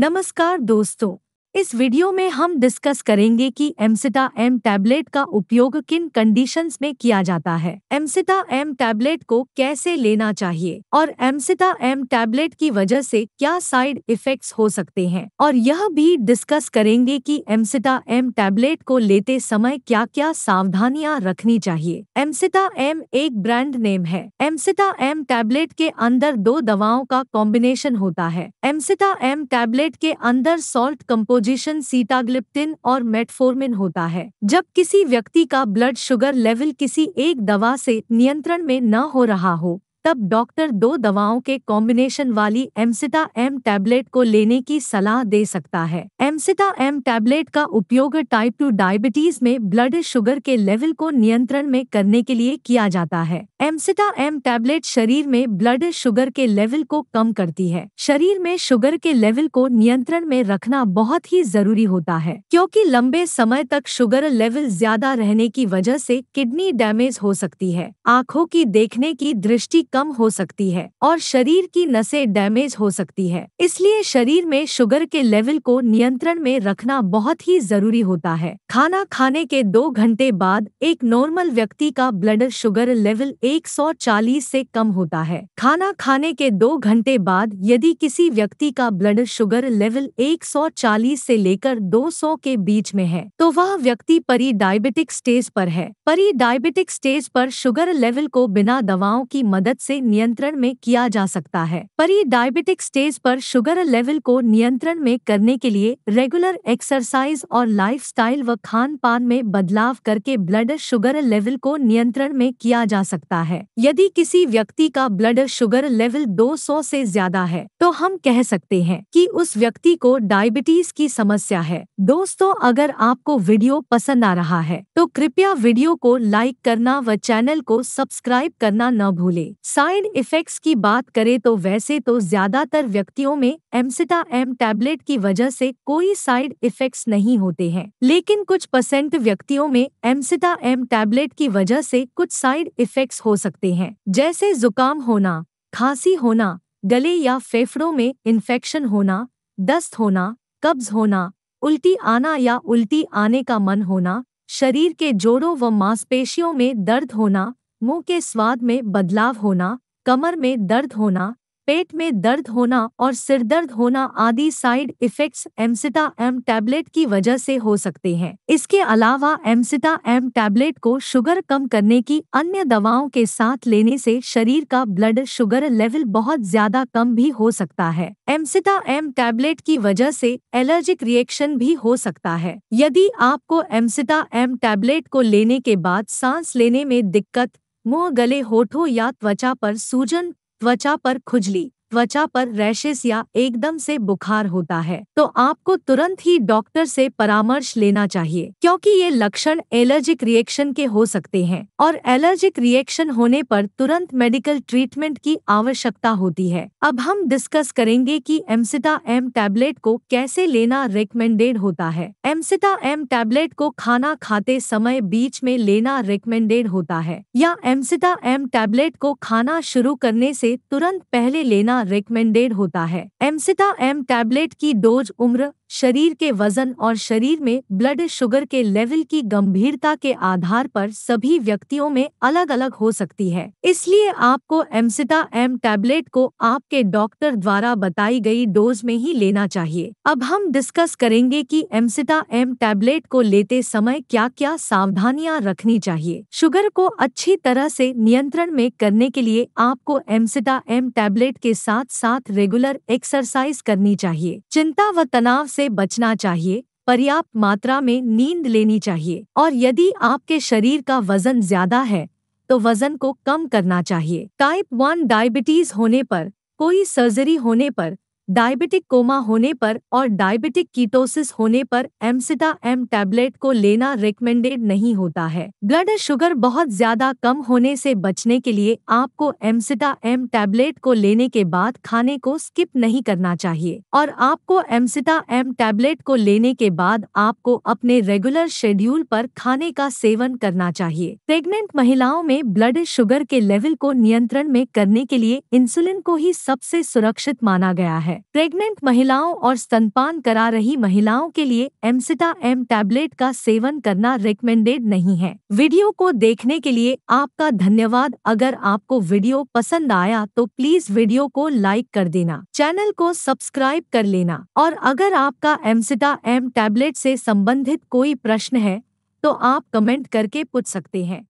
नमस्कार दोस्तों। इस वीडियो में हम डिस्कस करेंगे कि एमसिटा एम टैबलेट का उपयोग किन कंडीशंस में किया जाता है। एमसिटा एम टैबलेट को कैसे लेना चाहिए और एमसिटा एम टैबलेट की वजह से क्या साइड इफेक्ट्स हो सकते हैं। और यह भी डिस्कस करेंगे कि एमसिटा एम टैबलेट को लेते समय क्या क्या सावधानियाँ रखनी चाहिए। एमसिटा एम एक ब्रांड नेम है। एमसिटा एम टैबलेट के अंदर दो दवाओं का कॉम्बिनेशन होता है। एमसिटा एम टैबलेट के अंदर सॉल्ट कंपोजिशन सीटाग्लिप्टिन और मेटफोर्मिन होता है। जब किसी व्यक्ति का ब्लड शुगर लेवल किसी एक दवा से नियंत्रण में न हो रहा हो तब डॉक्टर दो दवाओं के कॉम्बिनेशन वाली एमसिटा एम टैबलेट को लेने की सलाह दे सकता है। एमसिटा एम टैबलेट का उपयोग टाइप टू डायबिटीज़ में ब्लड शुगर के लेवल को नियंत्रण में करने के लिए किया जाता है। एमसिटा एम टैबलेट शरीर में ब्लड शुगर के लेवल को कम करती है। शरीर में शुगर के लेवल को नियंत्रण में रखना बहुत ही ज़रूरी होता है, क्योंकि लंबे समय तक शुगर लेवल ज़्यादा रहने की वजह से किडनी डैमेज हो सकती है। आँखों की देखने की दृष्टि हो सकती है और शरीर की नसें डैमेज हो सकती है। इसलिए शरीर में शुगर के लेवल को नियंत्रण में रखना बहुत ही ज़रूरी होता है। खाना खाने के दो घंटे बाद एक नॉर्मल व्यक्ति का ब्लड शुगर लेवल 140 से कम होता है। खाना खाने के दो घंटे बाद यदि किसी व्यक्ति का ब्लड शुगर लेवल 140 से लेकर 200 के बीच में है तो वह व्यक्ति परी डायबिटिक स्टेज पर है। परी डायबिटिक स्टेज पर शुगर लेवल को बिना दवाओं की मदद से नियंत्रण में किया जा सकता है। परी डायबिटिक स्टेज पर शुगर लेवल को नियंत्रण में करने के लिए रेगुलर एक्सरसाइज और लाइफस्टाइल व खान पान में बदलाव करके ब्लड शुगर लेवल को नियंत्रण में किया जा सकता है। यदि किसी व्यक्ति का ब्लड शुगर लेवल 200 से ज़्यादा है तो हम कह सकते हैं कि उस व्यक्ति को डायबिटीज़ की समस्या है। दोस्तों, अगर आपको वीडियो पसंद आ रहा है तो कृपया वीडियो को लाइक करना व चैनल को सब्सक्राइब करना न भूले। साइड इफेक्ट्स की बात करें तो वैसे तो ज़्यादातर व्यक्तियों में एमसिटा एम टैबलेट की वजह से कोई साइड इफेक्ट्स नहीं होते हैं। लेकिन कुछ परसेंट व्यक्तियों में एमसिटा एम टैबलेट की वजह से कुछ साइड इफेक्ट्स हो सकते हैं, जैसे जुकाम होना, खांसी होना, गले या फेफड़ों में इन्फेक्शन होना, दस्त होना, कब्ज होना, उल्टी आना या उल्टी आने का मन होना, शरीर के जोड़ों व मांसपेशियों में दर्द होना मुँह के स्वाद में बदलाव होना, कमर में दर्द होना, पेट में दर्द होना और सिर दर्द होना आदि साइड इफेक्ट्स एमसिटा एम टैबलेट की वजह से हो सकते हैं। इसके अलावा एमसिटा एम टैबलेट को शुगर कम करने की अन्य दवाओं के साथ लेने से शरीर का ब्लड शुगर लेवल बहुत ज़्यादा कम भी हो सकता है। एमसिटा एम टैबलेट की वजह से एलर्जिक रिएक्शन भी हो सकता है। यदि आपको एमसिटा एम टैबलेट को लेने के बाद सांस लेने में दिक्कत मुँह गले होठों या त्वचा पर सूजन त्वचा पर खुजली। त्वचा पर रैशेस या एकदम से बुखार होता है तो आपको तुरंत ही डॉक्टर से परामर्श लेना चाहिए, क्योंकि ये लक्षण एलर्जिक रिएक्शन के हो सकते हैं, और एलर्जिक रिएक्शन होने पर तुरंत मेडिकल ट्रीटमेंट की आवश्यकता होती है। अब हम डिस्कस करेंगे कि एमसिटा एम टैबलेट को कैसे लेना रिकमेंडेड होता है। एमसिटा एम टैबलेट को खाना खाते समय बीच में लेना रिकमेंडेड होता है, या एमसिटा एम टैबलेट को खाना शुरू करने से तुरंत पहले लेना रिकमेंडेड होता है। एमसिटा एम टैबलेट की डोज उम्र, शरीर के वज़न और शरीर में ब्लड शुगर के लेवल की गंभीरता के आधार पर सभी व्यक्तियों में अलग अलग हो सकती है। इसलिए आपको एमसिटा एम टैबलेट को आपके डॉक्टर द्वारा बताई गई डोज में ही लेना चाहिए। अब हम डिस्कस करेंगे कि एमसिटा एम टैबलेट को लेते समय क्या क्या सावधानियाँ रखनी चाहिए। शुगर को अच्छी तरह से नियंत्रण में करने के लिए आपको एमसिटा एम टैबलेट के साथ साथ रेगुलर एक्सरसाइज करनी चाहिए। चिंता व तनाव से बचना चाहिए, पर्याप्त मात्रा में नींद लेनी चाहिए और यदि आपके शरीर का वज़न ज़्यादा है तो वज़न को कम करना चाहिए। टाइप वन डायबिटीज़ होने पर, कोई सर्जरी होने पर डायबिटिक कोमा होने पर और डायबिटिक कीटोसिस होने पर एमसिटा एम टैबलेट को लेना रिकमेंडेड नहीं होता है। ब्लड शुगर बहुत ज़्यादा कम होने से बचने के लिए आपको एमसिटा एम टैबलेट को लेने के बाद खाने को स्किप नहीं करना चाहिए और आपको एमसिटा एम टैबलेट को लेने के बाद आपको अपने रेगुलर शेड्यूल पर खाने का सेवन करना चाहिए। प्रेग्नेंट महिलाओं में ब्लड शुगर के लेवल को नियंत्रण में करने के लिए इंसुलिन को ही सबसे सुरक्षित माना गया प्रेग्नेंट महिलाओं और स्तनपान करा रही महिलाओं के लिए एमसिटा एम टैबलेट का सेवन करना रिकमेंडेड नहीं है। वीडियो को देखने के लिए आपका धन्यवाद। अगर आपको वीडियो पसंद आया तो प्लीज़ वीडियो को लाइक कर देना। चैनल को सब्सक्राइब कर लेना। और अगर आपका एमसिटा एम टैबलेट से संबंधित कोई प्रश्न है तो आप कमेंट करके पूछ सकते हैं।